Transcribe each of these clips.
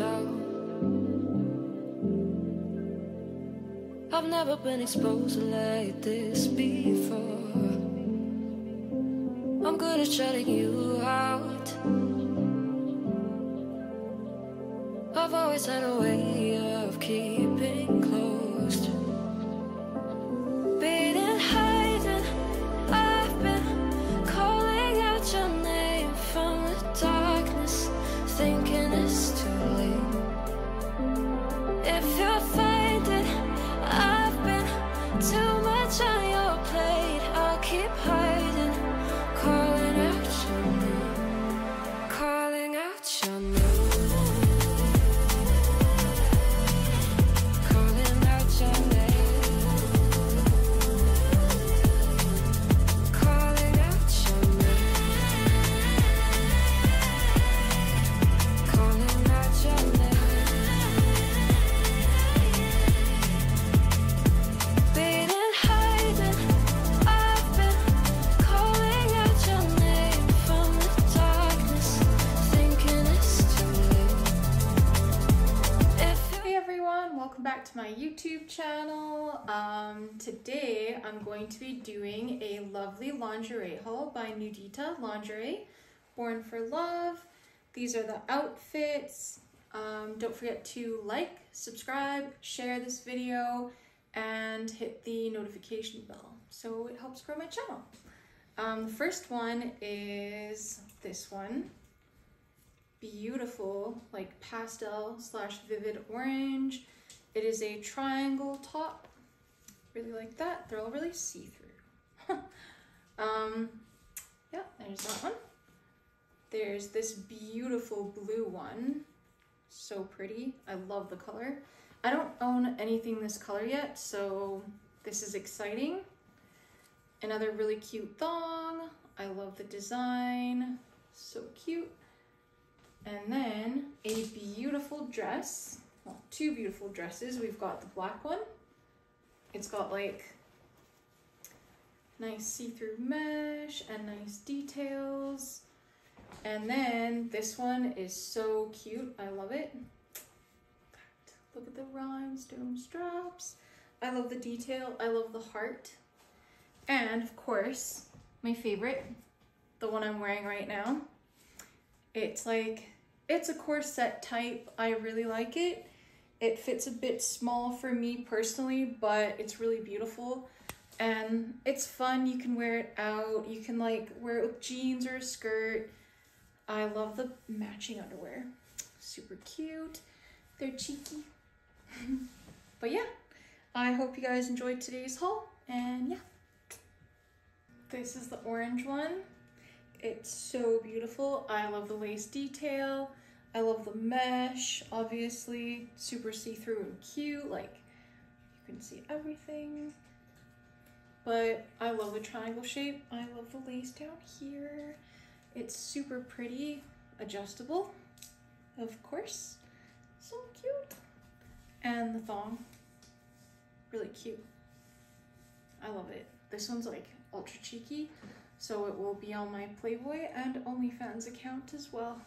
I've never been exposed like this before. I'm good at shutting you out. I've always had a way of keeping closed. Welcome back to my YouTube channel. Um, today I'm going to be doing a lovely lingerie haul by Nuditta Lingerie, Born for Love. These are the outfits. Um, don't forget to like, subscribe, share this video, and hit the notification bell so it helps grow my channel. Um, the first one is this one beautiful like pastel slash vivid orange. It is a triangle top. Really like that. They're all really see-through. um, yeah, there's that one. There's this beautiful blue one. So pretty. I love the color. I don't own anything this color yet, so this is exciting. Another really cute thong. I love the design. So cute. And then a beautiful dress, two beautiful dresses. We've got the black one. It's got like nice see-through mesh and nice details. And then this one is so cute. I love it. Look at the rhinestone straps. I love the detail. I love the heart. And of course, my favorite, the one I'm wearing right now. It's like, it's a corset type. I really like it. It fits a bit small for me personally, but it's really beautiful. And it's fun. You can wear it out. You can like wear it with jeans or a skirt. I love the matching underwear. Super cute. They're cheeky. but yeah, I hope you guys enjoyed today's haul. And yeah, this is the orange one. It's so beautiful. I love the lace detail. I love the mesh, obviously. Super see-through and cute. Like, you can see everything. But I love the triangle shape. I love the lace down here. It's super pretty, adjustable, of course. So cute. And the thong, really cute. I love it. This one's like ultra cheeky, so it will be on my Playboy and OnlyFans account as well.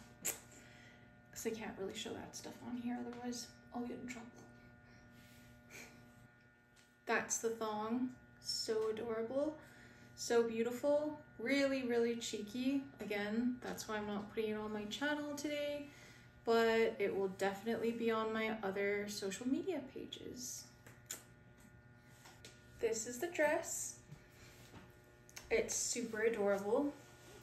Because I can't really show that stuff on here, otherwise I'll get in trouble. That's the thong. So adorable. So beautiful. Really, really cheeky. Again, that's why I'm not putting it on my channel today, but it will definitely be on my other social media pages. This is the dress. It's super adorable.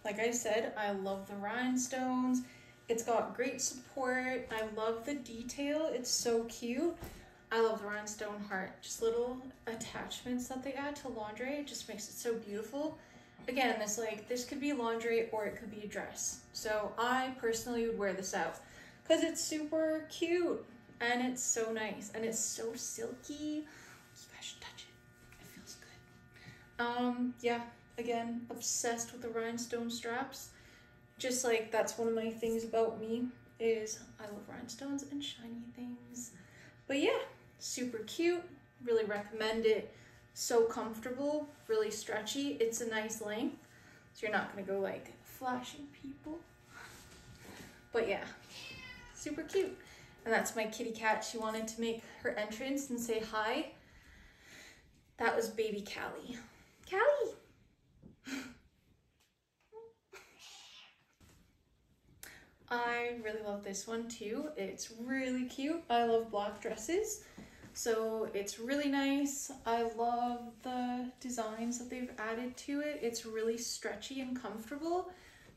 Like I said, I love the rhinestones. It's got great support. I love the detail. It's so cute. I love the rhinestone heart. Just little attachments that they add to lingerie. It just makes it so beautiful. Again, this like this could be lingerie or it could be a dress. So I personally would wear this out because it's super cute and it's so nice and it's so silky. You guys should touch it. It feels good. Um, yeah, again, obsessed with the rhinestone straps. Just like that's one of my things about me is I love rhinestones and shiny things. But yeah, super cute. Really recommend it. So comfortable, really stretchy. It's a nice length, so you're not gonna go like flashing people. But yeah, super cute. And that's my kitty cat. She wanted to make her entrance and say hi. That was baby Callie. Callie! I really love this one too. It's really cute. I love black dresses. So it's really nice. I love the designs that they've added to it. It's really stretchy and comfortable.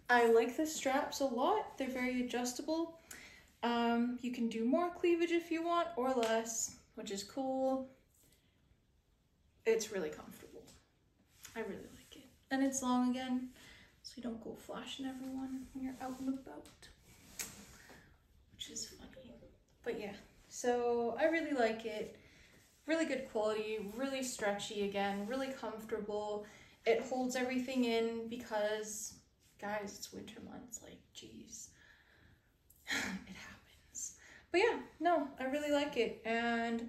I like the straps a lot. They're very adjustable. Um, you can do more cleavage if you want or less, which is cool. It's really comfortable. I really like it. And it's long again, so you don't go flashing everyone when you're out and about, which is funny. But yeah, so I really like it. Really good quality, really stretchy again, really comfortable. It holds everything in because, guys, it's winter months, like, geez. it happens. But yeah, no, I really like it. And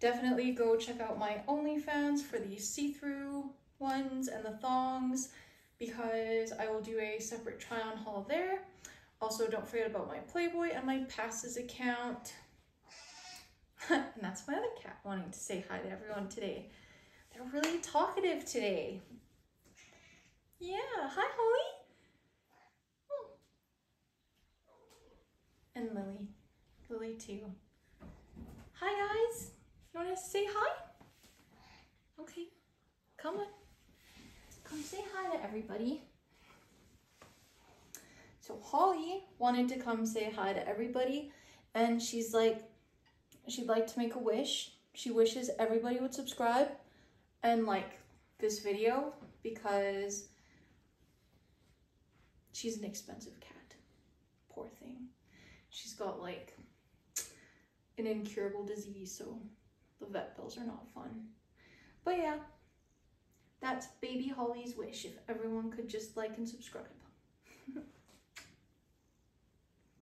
definitely go check out my OnlyFans for the see-through ones and the thongs because I will do a separate try on haul there. Also, don't forget about my Playboy and my Passes account. and that's my other cat wanting to say hi to everyone today. They're really talkative today. Yeah, hi Holly. Oh. And Lily. Lily too. Hi guys. You want to say hi? Okay. Come on. Come say hi to everybody. So Holly wanted to come say hi to everybody and she's like, she'd like to make a wish. She wishes everybody would subscribe and like this video because she's an expensive cat. Poor thing. She's got like an incurable disease, so the vet bills are not fun. But yeah, that's baby Holly's wish if everyone could just like and subscribe.